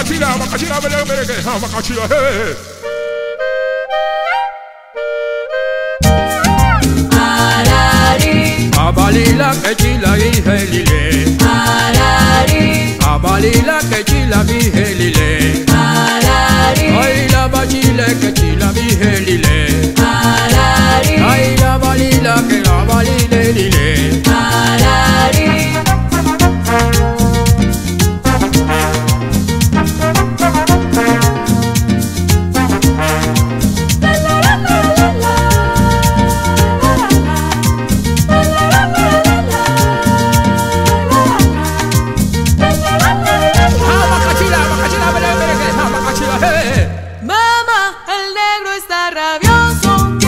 makachila makachila bele bele ke ha makachila he Arari, abalila kechila ihelile arari, abalila kechila bihelile arari, Oila bachile kechila bihelile Mamá, el negro está rabioso.